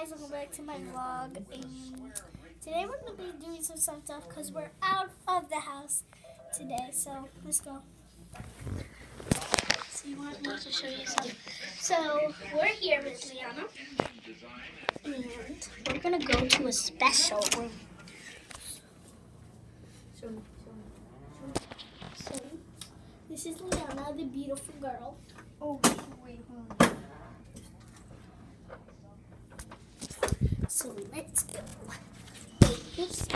guys, welcome back to my vlog. And today we're going to be doing some stuff because we're out of the house today. So let's go. So you want me to show you? So we're here with Liana. And we're going to go to a special room. So this is Liana, the beautiful girl. Oh, wait, hold on. So let's go. Oops.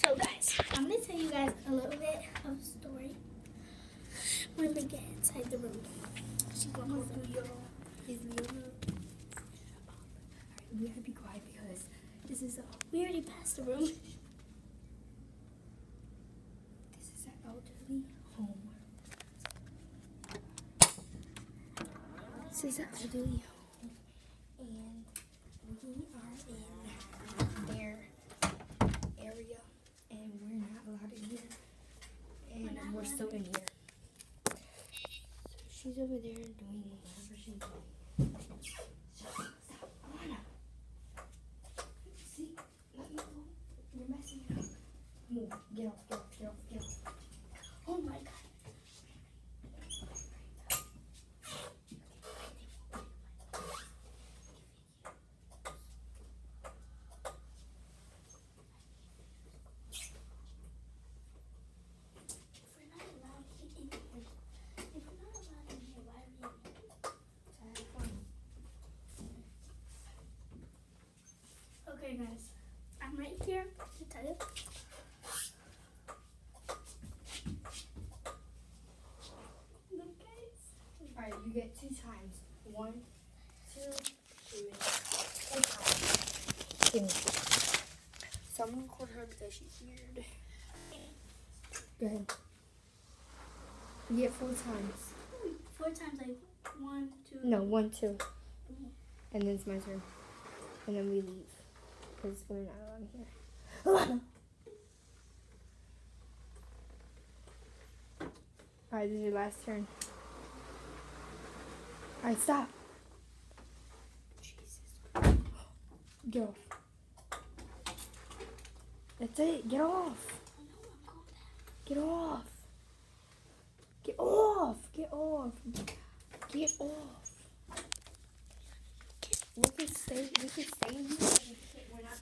So guys, I'm gonna tell you guys a little bit of a story when we get inside the room. She's gonna go through your? We gotta be quiet because this is a we already passed the room. this is an elderly home. This is an elderly home, and we are in their area, and we're not allowed in here, and We're still in here. So she's over there doing whatever she's doing. Stop. See, let me go. You're messing up. Move. Get off. Get off. Get off. Get off. Oh my god. If we're not allowed in here, if we're not allowed in here, why are we in here? Okay, guys, I'm right here to tell you. Look, guys. Alright, you get two times. One, two, three, four times. Give me. So I'm gonna record her because she's weird. Go ahead. You get four times. Four times, like one, two. No, one, two. Mm. And then it's my turn. And then we leave. Because we're not allowed here. Alright, this is your last turn. Alright, stop. Jesus. Get off. That's it. Get off. Going back. Get off. Get off. Get off. Get off. We can stay. We can stay in here. We can't- We're not.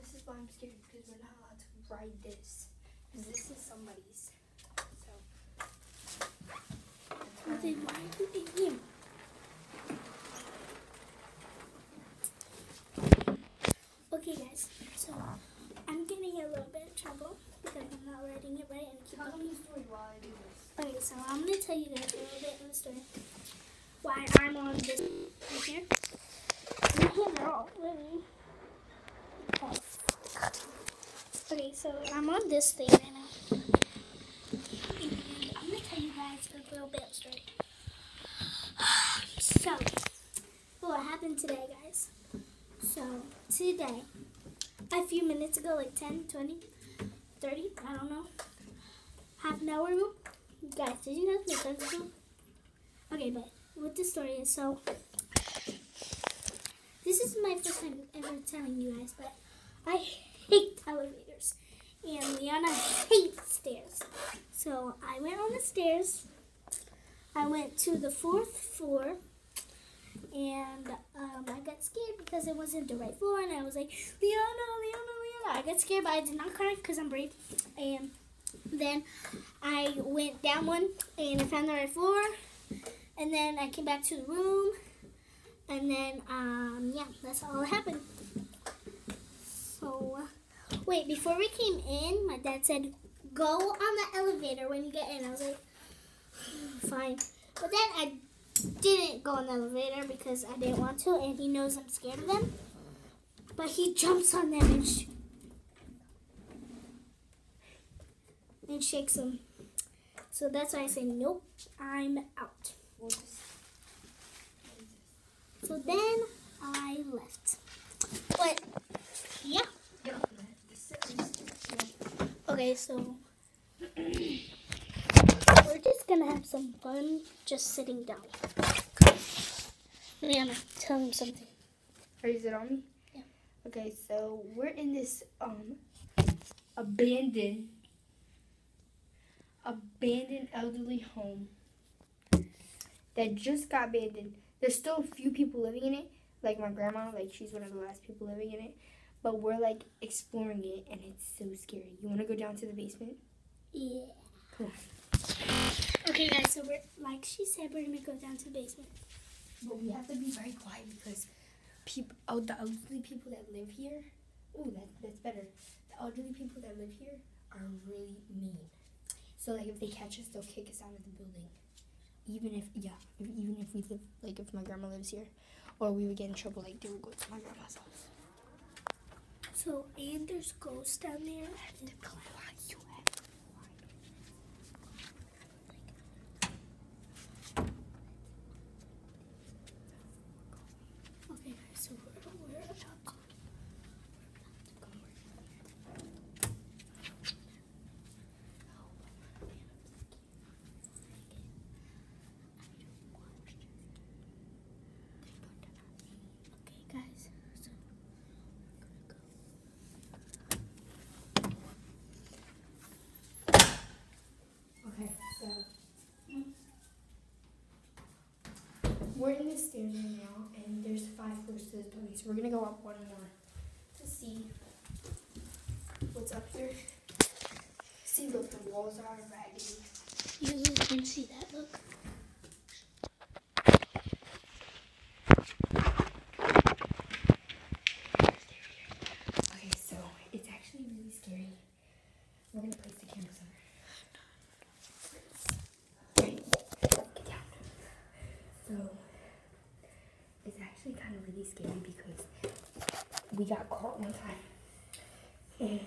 This is why I'm scared because we're not allowed to ride this. Because this is somebody's. So. Well, then why are you in here? Okay, guys. So I'm getting a little bit of trouble because I'm not writing it right and keep Tell looking. me the story while I do this. Okay, so I'm gonna tell you guys a little bit of the story. Why I'm on this right here. Are all really off. Okay, so I'm on this thing right now. And I'm gonna tell you guys a little bit story. So, what happened today, guys? So, today, a few minutes ago, like 10, 20, 30, I don't know, half an hour ago, Guys, did you guys make sense of Okay, but what the story is, so this is my first time ever telling you guys, but I hate elevators. And Liana hates stairs. So I went on the stairs. I went to the fourth floor. And um, I got scared because it wasn't the right floor. And I was like, Liana, Liana, Liana. I got scared, but I did not cry because I'm brave. And then I went down one and I found the right floor. And then I came back to the room. And then, um, yeah, that's all that happened. Wait, before we came in, my dad said, go on the elevator when you get in. I was like, hmm, fine. But then I didn't go on the elevator because I didn't want to, and he knows I'm scared of them. But he jumps on them and, sh- and shakes them. So that's why I say, nope, I'm out. So then I left. But yeah. Get off of that. Just sit- just sit. Okay, so we're just gonna have some fun just sitting down. Rihanna, tell him something. Are you it on me? Yeah. Okay, so we're in this um abandoned abandoned elderly home that just got abandoned. There's still a few people living in it, like my grandma, like she's one of the last people living in it. But we're like exploring it and it's so scary. You wanna go down to the basement? Yeah. Cool. Okay, guys. So we're like she said, we're gonna go down to the basement. But we have to be very quiet because people, oh, the elderly people that live here, oh, that, that's better. The elderly people that live here are really mean. So, like, if they catch us, they'll kick us out of the building. Even if, yeah, if, even if we live, like, if my grandma lives here, or we would get in trouble, like, they would go to my grandma's house. So and there's ghosts down there. And Okay, guys. So we're, we're about to. Okay, guys. So Okay, so we're in the stairs right now, and there's five floors to this building. So we're gonna go up one more to see what's up here. See, look, the walls are raggedy. You can see that. Look. Okay, so it's actually really scary. We're gonna place the camera somewhere. Right, get down. So it's actually kind of really scary because we got caught one time. And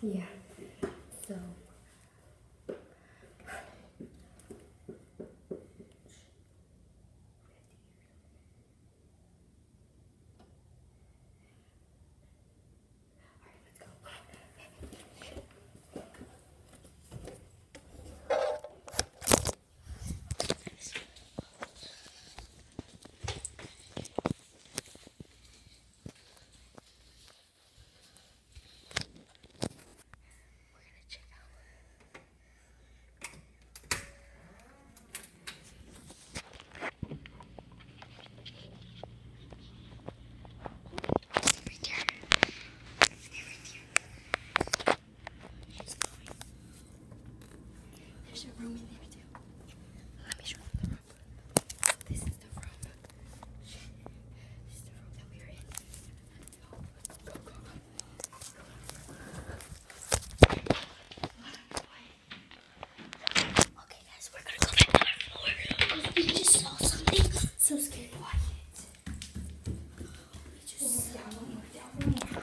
yeah, so. Alright, let's go. We're gonna check out. Right there. They're right there. She's going. There's a room in there too. Let me show them the room. This is the room. This is the room that we were in. Go, go, go. Okay, guys, we're gonna go back to our floor because we just saw something so scary. Quiet. We just Down one more, down one more.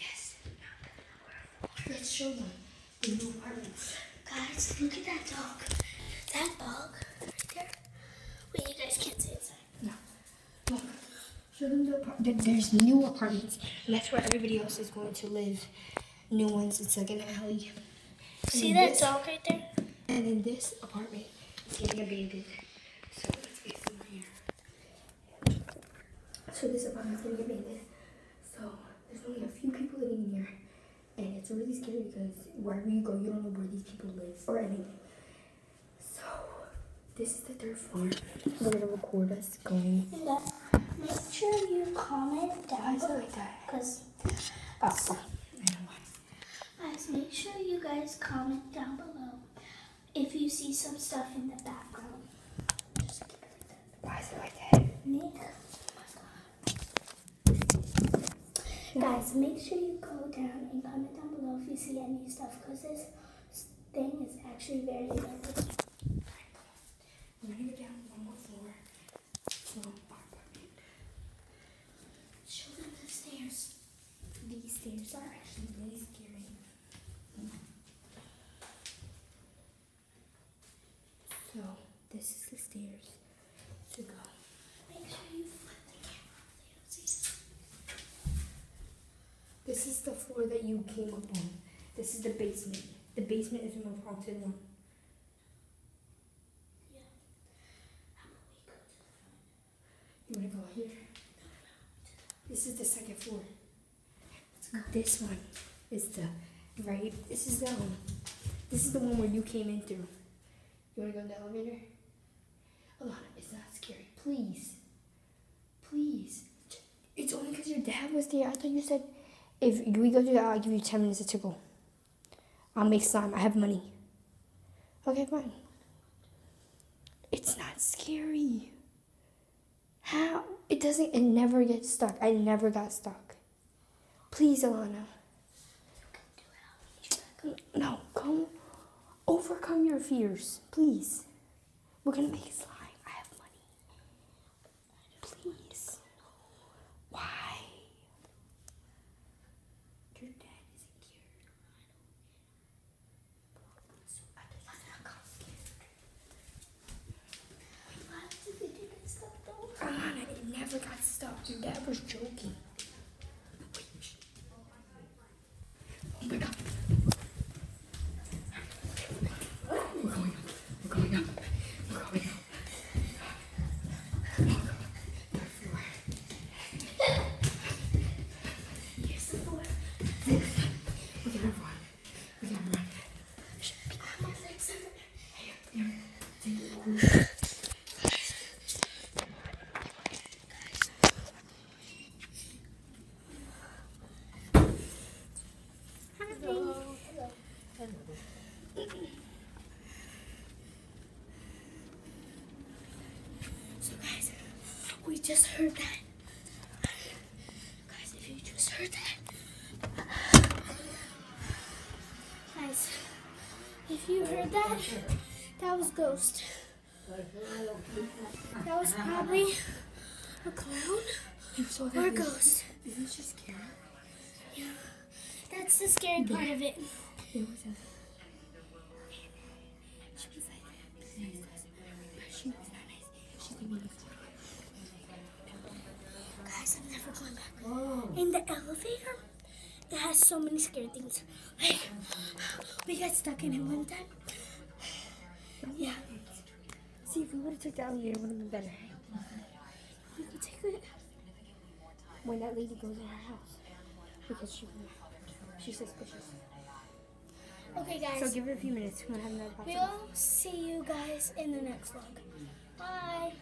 Yes. Let's show them the new apartments. guys, look at that dog. That dog right there. Wait, you guys can't see inside. No. Look. Show them the apartments. There's new apartments. And that's where everybody else is going to live. New ones. It's like an alley. See that this- dog right there? And then this apartment is getting abandoned. So let's get some here. So this apartment's getting abandoned. So there's only a few people living in here. And it's really scary because wherever you go, you don't know where these people live or anything. So this is the third floor. We're gonna record us going. Make sure you comment Why down is it below. like that? Because, Oh, I know why. guys, make sure you guys comment down below if you see some stuff in the background. Just keep it like that. Why is it like that? Nick. Guys, make sure you go down and comment down below if you see any stuff because this thing is actually very important. We're gonna go down one more floor. So our apartment. Show them the stairs. These stairs are actually really scary. So this is the stairs to go. Make sure you flip the camera. They don't see it. This is the floor that you came up on. This is the basement. The basement is the most haunted one. Yeah. How about we the front? You wanna go out here? This is the second floor. This one is the right. This is the um, This is the one where you came in through. You wanna go in the elevator? Alana, it's not scary. Please. Please. It's only because your dad was there. I thought you said if we go through that, I'll give you 10 minutes to tickle. I'll make slime. I have money. Okay, fine. It's not scary. How? It doesn't, it never gets stuck. I never got stuck. Please, Alana. No, come. Overcome your fears. Please. We're gonna make slime. I have money. Please. Why? Your dad isn't here. So I just I got scared. Alana, it never got stuck. Your dad was joking. Oh my god. We're going up. We're going up. We're going up. Third floor. Here's the floor. We gotta run. We gotta run. My legs are Here, here. So guys, we just heard that. Guys, if you just heard that. Guys, if you heard that, that was Ghost. That was probably a clown You or a ghost. Isn't she scary? Yeah. That's the scary part of it. It was a She was like, She was not nice. She didn't even In the elevator, it has so many scary things. Like, we got stuck in it one time. Yeah, See, if we would have took the elevator, it would have been better. we could take it. When that lady goes in our house. Because she, she's suspicious. Okay, guys. So give her a few minutes. We'll have another podcast. We'll see you guys in the next vlog. Bye.